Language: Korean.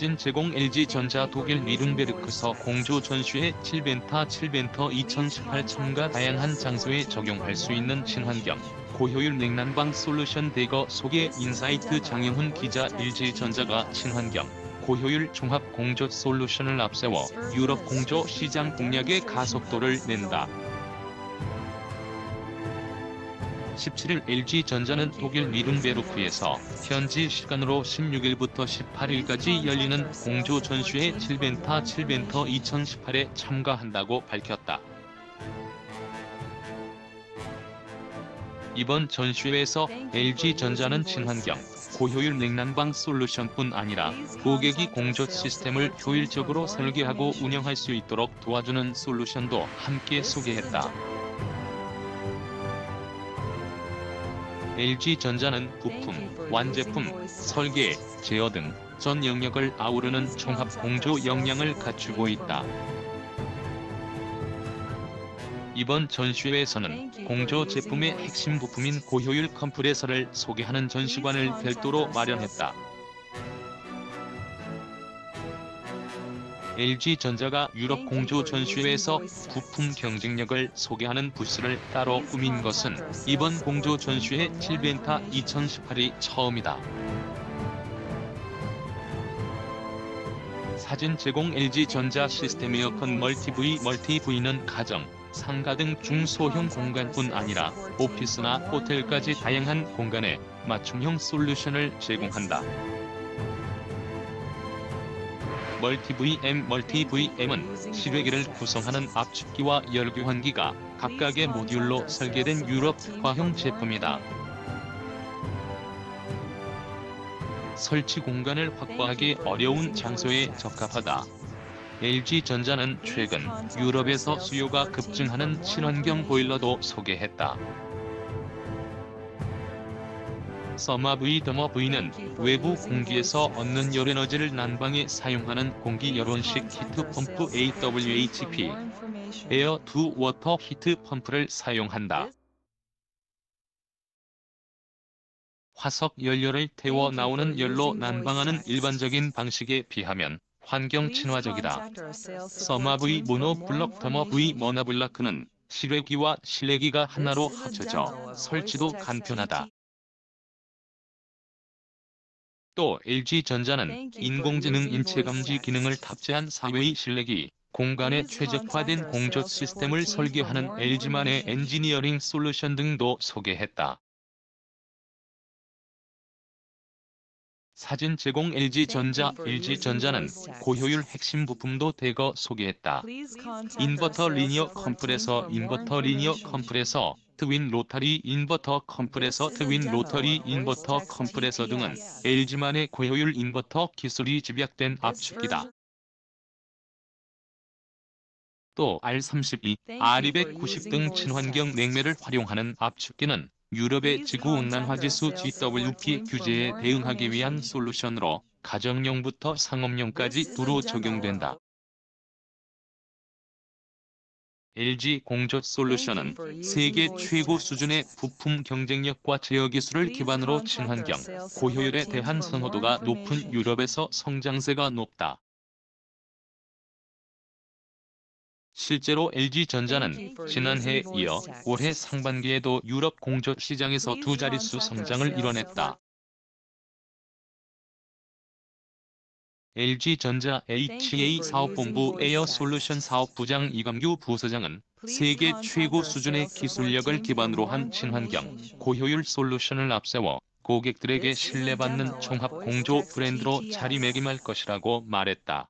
사진 제공 LG전자 독일 뉘른베르크서 공조 전시회 Chillventa Chillventa 2018 참가 다양한 장소에 적용할 수 있는 친환경 고효율 냉난방 솔루션 대거 소개 인사이트 장영훈 기자 LG전자가 친환경 고효율 종합 공조 솔루션을 앞세워 유럽 공조 시장 공략에 가속도를 낸다. 17일 LG전자는 독일 뉘른베르크에서 현지 시간으로 16일부터 18일까지 열리는 공조 전시회 7벤타 7벤터 2018에 참가한다고 밝혔다. 이번 전시회에서 LG전자는 친환경, 고효율 냉난방 솔루션뿐 아니라 고객이 공조 시스템을 효율적으로 설계하고 운영할 수 있도록 도와주는 솔루션도 함께 소개했다. LG전자는 부품, 완제품, 설계, 제어 등 전 영역을 아우르는 종합 공조 역량을 갖추고 있다. 이번 전시회에서는 공조 제품의 핵심 부품인 고효율 컴프레서를 소개하는 전시관을 별도로 마련했다. LG전자가 유럽 공조 전시회에서 부품 경쟁력을 소개하는 부스를 따로 꾸민 것은 이번 공조 전시회 7벤타 2018이 처음이다. 사진 제공 LG전자 시스템 에어컨 멀티V 멀티V는 가정, 상가 등 중소형 공간뿐 아니라 오피스나 호텔까지 다양한 공간에 맞춤형 솔루션을 제공한다. 멀티VM 멀티VM은 실외기를 구성하는 압축기와 열교환기가 각각의 모듈로 설계된 유럽 특화형 제품이다. 설치 공간을 확보하기 어려운 장소에 적합하다. LG전자는 최근 유럽에서 수요가 급증하는 친환경 보일러도 소개했다. Therma V Therma V는 외부 공기에서 얻는 열에너지를 난방에 사용하는 공기 열원식 히트 펌프 AWHP Air to Water Heat Pump를 사용한다. 화석 연료를 태워 나오는 열로 난방하는 일반적인 방식에 비하면 환경 친화적이다. Therma V Monobloc Therma V Monobloc은 실외기와 실내기가 하나로 합쳐져 설치도 간편하다. 또 LG전자는 인공지능 인체감지 기능을 탑재한 사회의 실내기, 공간에 최적화된 공조 시스템을 설계하는 LG만의 엔지니어링 솔루션 등도 소개했다. 사진 제공 LG전자 LG전자는 고효율 핵심 부품도 대거 소개했다. 인버터 linear 컴프레서 Inverter Linear Compressor twin rotary 인버터 컴프레서 Twin Rotary Inverter Compressor 등은 LG만의 고효율 인버터 기술이 집약된 압축기다. 또 R32, R290 등 친환경 냉매를 활용하는 압축기는 유럽의 지구온난화지수 GWP 규제에 대응하기 위한 솔루션으로 가정용부터 상업용까지 두루 적용된다. LG 공조 솔루션은 세계 최고 수준의 부품 경쟁력과 제어 기술을 기반으로 친환경, 고효율에 대한 선호도가 높은 유럽에서 성장세가 높다. 실제로 LG전자는 지난해에 이어 올해 상반기에도 유럽 공조 시장에서 두 자릿수 성장을 이뤄냈다. LG전자 HA 사업본부 에어솔루션 사업부장 이감규 부서장은 세계 최고 수준의 기술력을 기반으로 한 친환경, 고효율 솔루션을 앞세워 고객들에게 신뢰받는 종합 공조 브랜드로 자리매김할 것이라고 말했다.